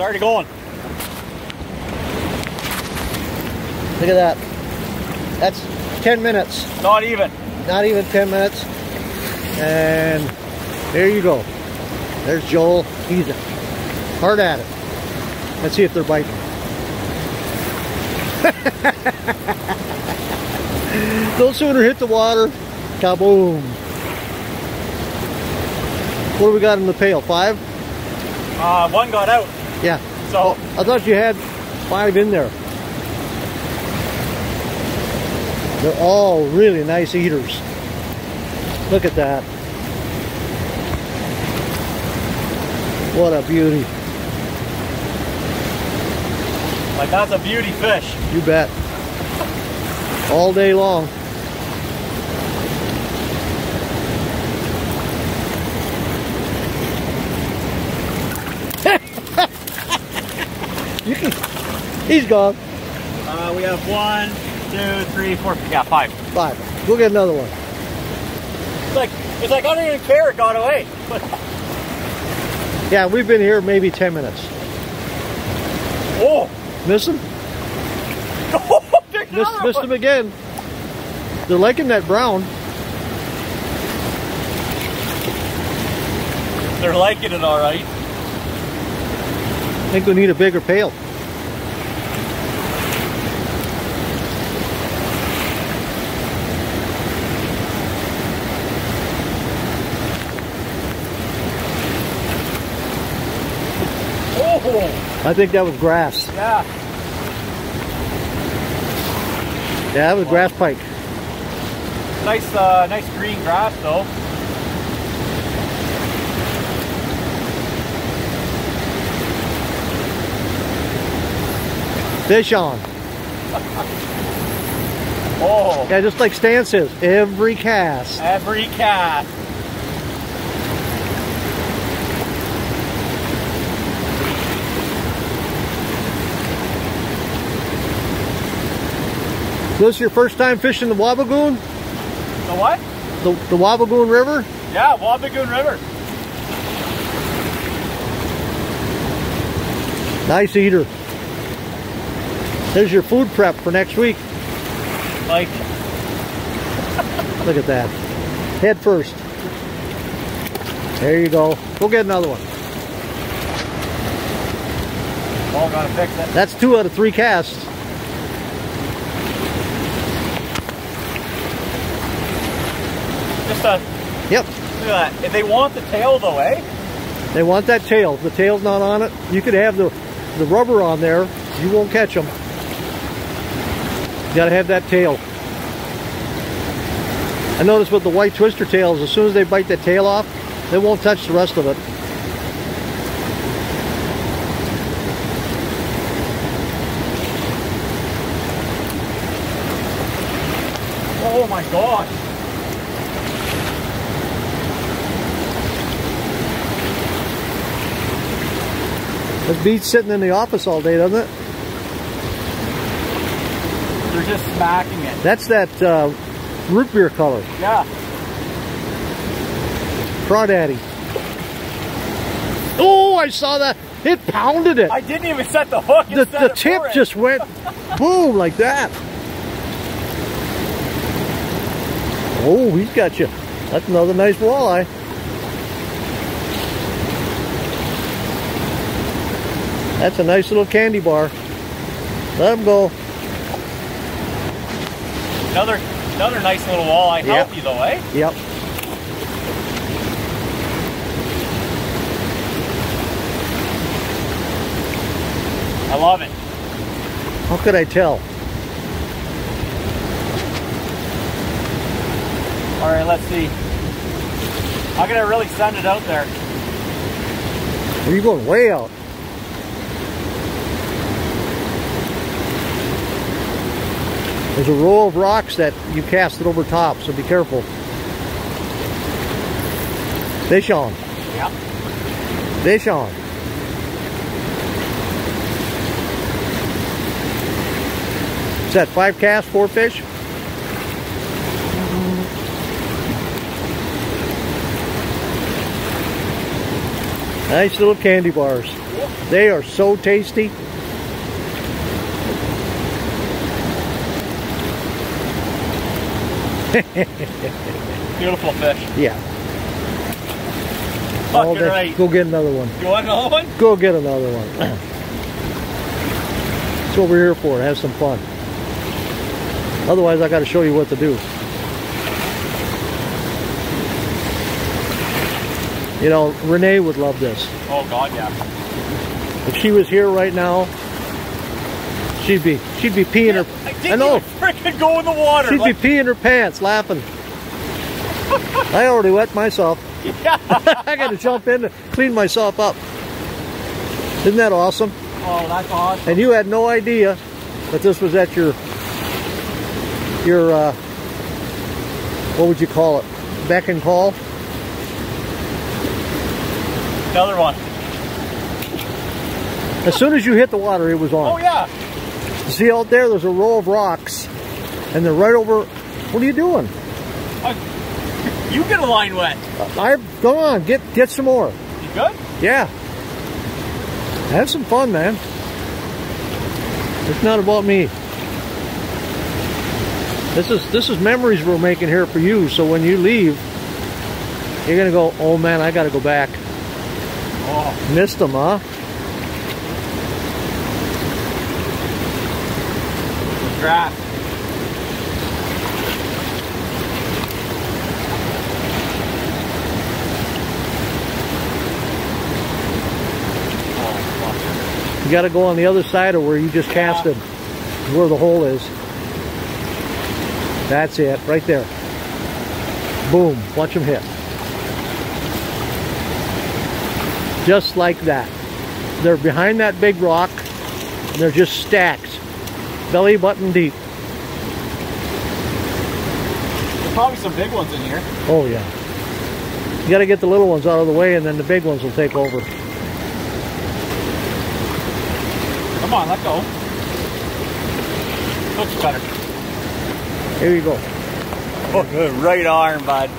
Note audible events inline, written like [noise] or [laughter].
It's already going. Look at that. That's 10 minutes. Not even. Not even 10 minutes. And there you go. There's Joel. He's hard at it. Let's see if they're biting. [laughs] no sooner hit the water, kaboom. What do we got in the pail? Five? Uh, one got out. Yeah. So I thought you had five in there. They're all really nice eaters. Look at that. What a beauty. like that's a beauty fish. You bet. All day long. He's gone. Uh, we have one, two, three, four. Yeah, five. Five. We'll get another one. It's like it's like I don't even care. It got away. [laughs] Yeah, we've been here maybe 10 minutes. oh, Miss him? [laughs] there's Missed, missed one. him again. They're liking that brown. They're liking it all right. I think we need a bigger pail. Oh, I think that was grass. yeah. Yeah, that was grass pike. Nice, uh, nice green grass though. Fish on. [laughs] Oh, Yeah, just like Stan says, every cast. every cat. This your first time fishing the Wabigoon? The what? The, the Wabigoon River? Yeah, Wabigoon River. Nice eater. There's your food prep for next week. Like, Look at that. Head first. There you go. Go get another one. all gotta fix it. That's two out of three casts. Just a Yep. look at that. If they want the tail though, eh? They want that tail. If The tail's not on it. You could have the, the rubber on there. You won't catch them. You gotta have that tail. I noticed with the white twister tails, as soon as they bite the tail off, they won't touch the rest of it. Oh my god. This beats sitting in the office all day, doesn't it? They're just smacking it. That's that uh, root beer color. Yeah. Crawdaddy. Oh, I saw that. It pounded it. I didn't even set the hook. the the tip it. just went [laughs] boom like that. Oh, he's got you. That's another nice walleye. That's a nice little candy bar. Let him go. Another another nice little walleye. Yeah. Healthy though, eh? Yep. I love it. How could I tell? All right, let's see. How can gonna really send it out there. Are you going way out? There's a row of rocks that you cast it over top, so be careful. Fish on. Yeah. Fish on. Is that five casts, four fish? Nice little candy bars. They are so tasty. Beautiful fish. Yeah. All Fucking day. right. Go get another one. You want another one? Go get another one. That's what we're here for, have some fun. Otherwise, I got to show you what to do. You know, Renee would love this. Oh God, yeah. If she was here right now, she'd be she'd be peeing her. I I didn't know. even freaking go in the water. She'd like, be peeing her pants, laughing. [laughs] I already wet myself. yeah. [laughs] I got to jump in to clean myself up. Isn't that awesome? Oh, that's awesome. And you had no idea that this was at your your uh, what would you call it? Beck and call. Another one. As soon as you hit the water, it was on. Oh yeah. See out there? There's a row of rocks, and they're right over. What are you doing? Uh, you get a line wet. Uh, I go on, get get some more. You good? Yeah. Have some fun, man. It's not about me. This is this is memories we're making here for you. So when you leave, you're gonna go, oh man, I gotta go back. Oh, Missed them, huh? You gotta go on the other side of where you just casted, where the hole is. That's it, right there. Boom, watch them hit. Just like that. They're behind that big rock, and they're just stacked, belly button deep. There's probably some big ones in here. Oh yeah. You gotta get the little ones out of the way, and then the big ones will take over. Come on, let go. Looks better. Here you go. Oh, right arm, bud.